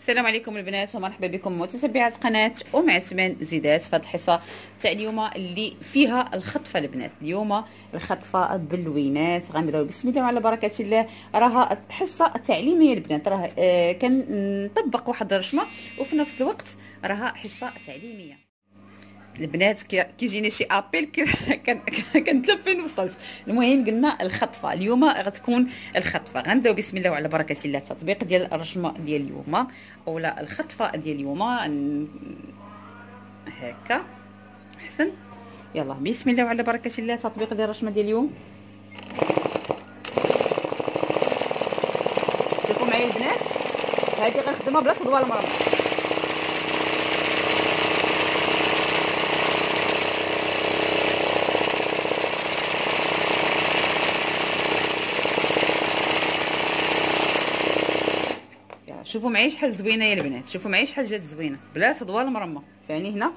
السلام عليكم البنات ومرحبا بكم متتبعات قناة أم عثمان زيدات. في الحصة تاع اليوم اللي فيها الخطفة البنات. اليوم الخطفة باللوينات غنبدأو بسم الله وعلى بركة الله. راها حصة تعليمية البنات. راه آه كنطبق واحد الرشمة وفي نفس الوقت راها حصة تعليمية. البنات كيجيني شي أبيل كنتلف فين وصلت المهم قلنا الخطفة. اليوم غتكون الخطفة. غنبداو بسم الله وعلى بركة الله التطبيق ديال الرشمه ديال اليوم. أولا الخطفة ديال اليوم. هكا. أحسن. يلا بسم الله وعلى بركة الله تطبيق ديال الرشمه ديال اليوم. شوفوا معايا البنات. هذه غنخدمها بلا تضوى المرمى شوفوا معايا شحال زوينة يا البنات. شوفوا معايا شحال جات زوينة. بلا تضوى المرمى ثاني هنا.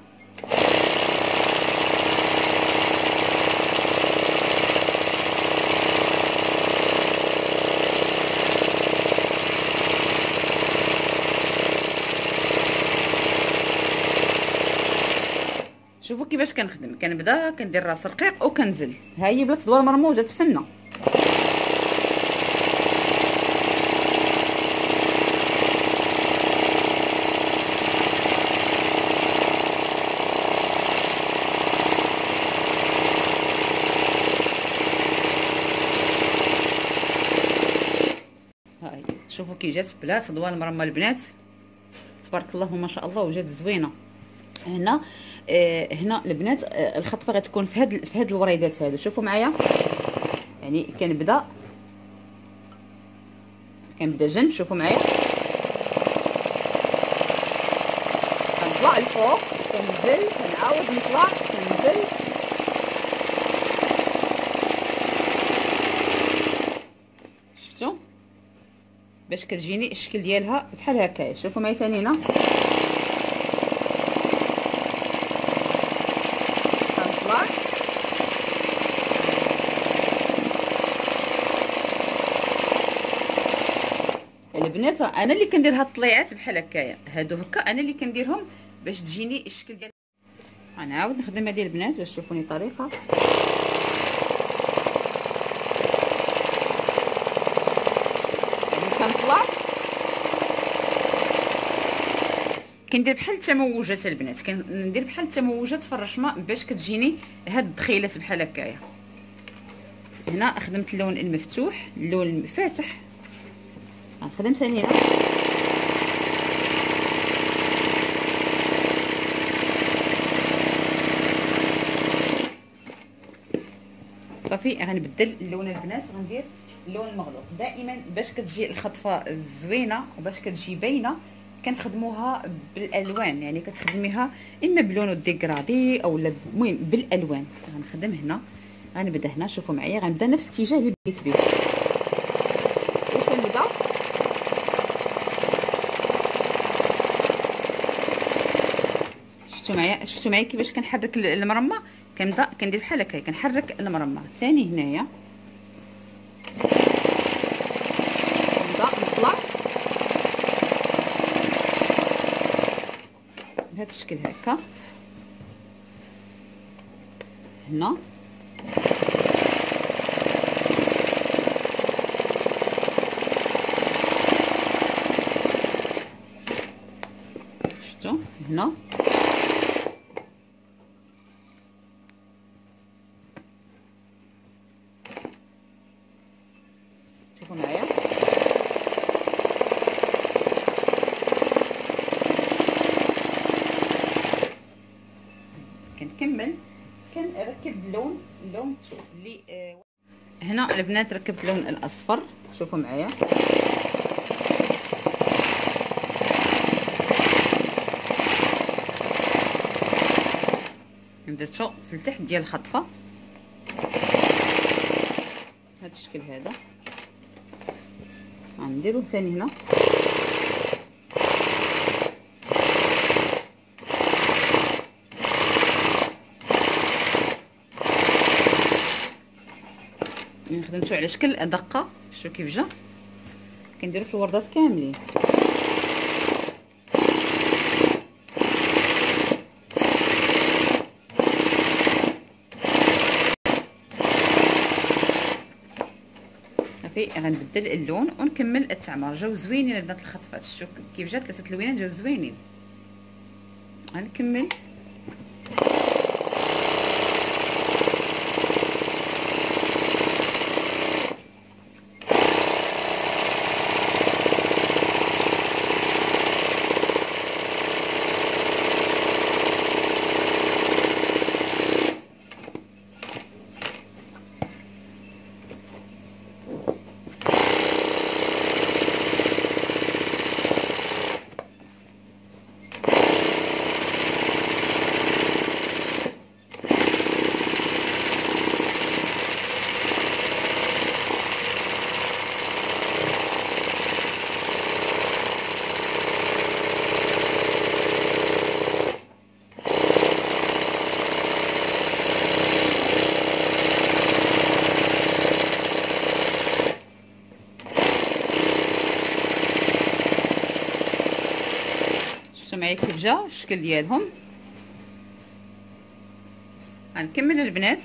شوفوا كيفاش كنخدم. كنبدا كندير راس رقيق وكنزل. ها هي بلا تضوى المرمى وجات فنه شوفوا كي جات بلا تضوى المرمى البنات تبارك الله ما شاء الله وجات زوينة. هنا آه هنا البنات آه الخطفة غتكون في هاد في هاد الوريدات هادو. شوفوا معايا. يعني كنبدا كنبدا جنب شوفوا معايا. كنطلع الفوق كنزل كنعاود نطلع كنزل باش كتجيني الشكل ديالها بحال هكايا شوفوا معايا ثاني هنا البنات أنا اللي كندير هاد الطليعات بحال هكايا. هادو هكا أنا اللي كنديرهم باش تجيني الشكل ديال غنعاود نخدم هذه البنات باش تشوفوني طريقة. كندير بحال التموجات البنات. كندير بحال التموجات في الرشمة باش كتجيني هاد الدخيلات بحال هكايا. هنا خدمت اللون المفتوح اللون الفاتح غنخدم ثاني هنا صافي غنبدل اللون البنات وغندير اللون المغلوق دائما باش كتجي الخطفة زوينه وباش كتجي باينة كنخدموها بالألوان يعني كتخدميها إما بلون ديغرادي أو المهم بالألوان. غنخدم هنا غنبدأ هنا شوفوا معايا غنبدأ نفس الاتجاه اللي بديت به وكنبدأ. شفتوا معايا؟ شفتوا معايا كيفاش كنحرك المرمى؟ كنبدأ كندير بحال هكا كنحرك المرمى. ثاني هنايا بهذا الشكل هكا هنا شفتوا هنا شوفوا معايا كنكمل كنركب اللون اللون اللي آه هنا البنات ركبت اللون الأصفر. شوفوا معايا. درتو في التحت ديال الخطفة. هذا الشكل هذا. غنديرو ثاني هنا. خدمته على شكل دقه شتو كيف جا. كنديرو في الوردات كاملين. صافي غنبدل اللون ونكمل التعمار جاو زوينين البنات الخطفات. شوف كيف جات ثلاثة اللوينات جاو زوينين. غنكمل. جا الشكل ديالهم. غنكمل البنات.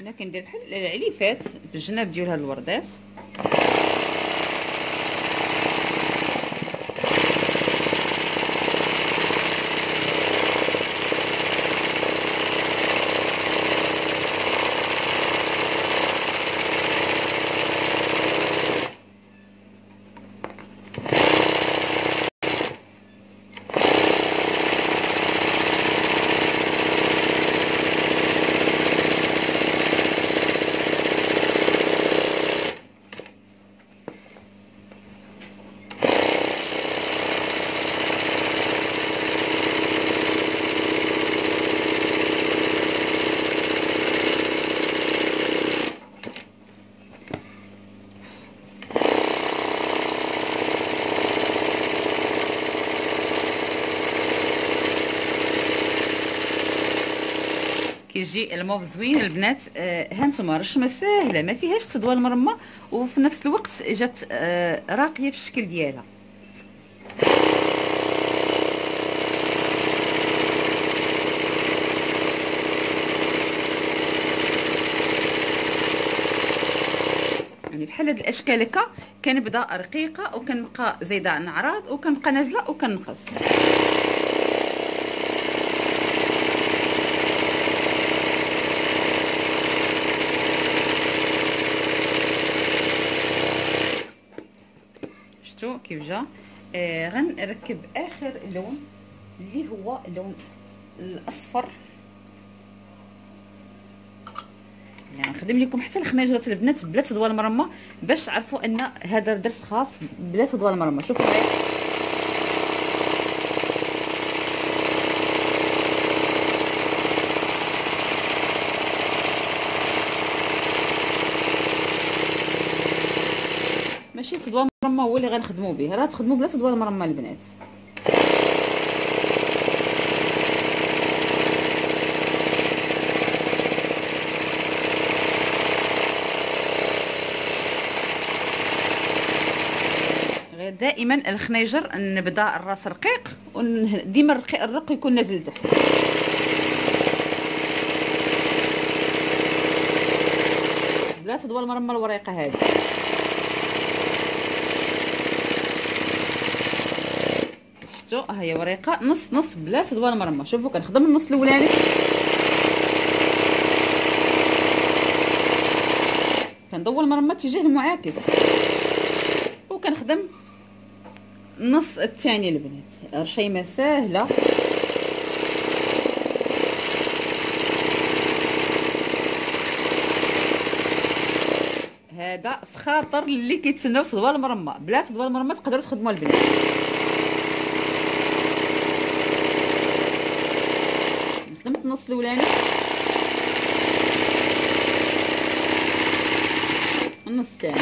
أنا كندير بحال العليفات في الجناب ديال هاد الوردات. كيجي الموف زوين البنات آه هانتوما رشمة ساهلة ما فيهاش تضوى المرمى وفي نفس الوقت جات آه راقية في الشكل ديالها. يعني بحال هاد الأشكال هكا كنبدأ رقيقة وكنبقى زايدة عن عراض وكنبقى نازلة وكنقص. شفتوا كيف جا آه غنركب آخر لون اللي هو اللون الأصفر. يعني نخدم لكم حتى الخناجرات البنات بلا تضوى المرمى باش تعرفوا أن هذا درس خاص بلا تضوى المرمى شوفوا معايا. تضوى المرمى هو اللي غنخدموا به. راه تخدموا بلا تضوى المرمى البنات. دائما الخنيجر نبدأ الراس رقيق وديما الرق يكون نازل لتحت بلا تضوى المرمى الوريقة هذه. شفتوا ها هي وريقه نص نص بلا تضوى المرمى شوفوا كنخدم النص الأولاني. كنضوي المرمى اتجاه المعاكس. وكنخدم النص الثاني البنات رشيمه ساهلة. هذا في خاطر اللي كيتسناو تضوى المرمى. بلا تضوى المرمى تقدروا تخدموا البنات خدمت النص الأولاني. النص الثاني.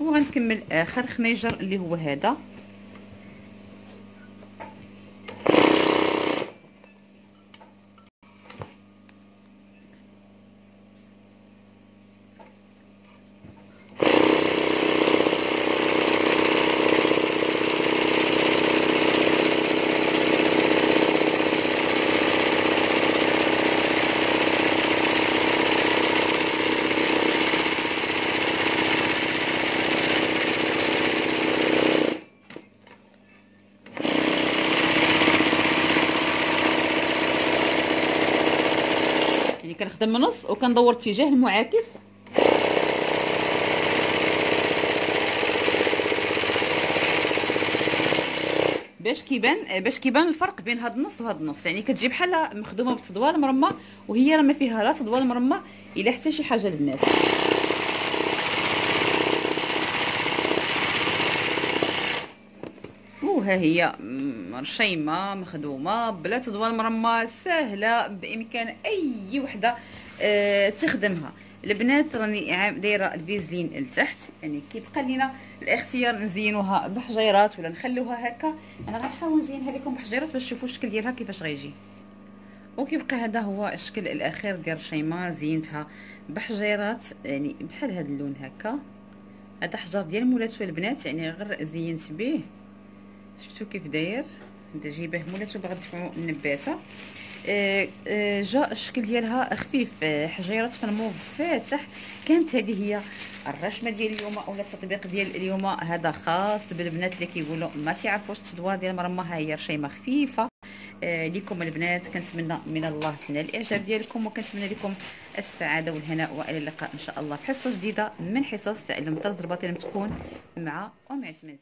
وغنكمل آخر خنيجر اللي هو هذا. كنخدم نص وكندور اتجاه المعاكس. باش كيبان باش كيبان الفرق بين هاد النص وهاد النص. يعني كتجي بحال مخدومة بتضوال مرمى وهي راه ما فيها لا تضوال مرمى إلا حتى شي حاجة البنات وها هي رشيمه مخدومة بلا تضوال مرمى سهله بإمكان أي وحدة آه تخدمها. البنات راني دايرة الفيزلين لتحت يعني كيبقى لينا الاختيار نزينوها بحجيرات ولا نخلوها هكا. أنا غنحاول نزينها لكم بحجيرات باش تشوفوا الشكل ديالها كيفاش غيجي. وكيبقى هذا هو الشكل الأخير ديال الشيمه زينتها بحجيرات يعني بحال هذا اللون هكا. هذا حجر ديال مولاتو البنات يعني غير زينت به. شفتوا كيف داير؟ جايبه مولاتو باغا تدفعوا النباتة. آه، آه، جاء الشكل ديالها خفيف آه، حجيرات في الموف فاتح. كانت هذه هي الرشمة ديال اليوم اولا التطبيق ديال اليوم. هذا خاص بالبنات اللي كيقولوا ما تعرفوش التدوار ديال المرمى ها هي رشيمة خفيفة. لكم البنات كنتمنى من الله تنال الإعجاب ديالكم وكنتمنى لكم السعادة والهناء وإلى اللقاء إن شاء الله في حصة جديدة من حصص تعلم طرز الباطن تكون مع أم عثمان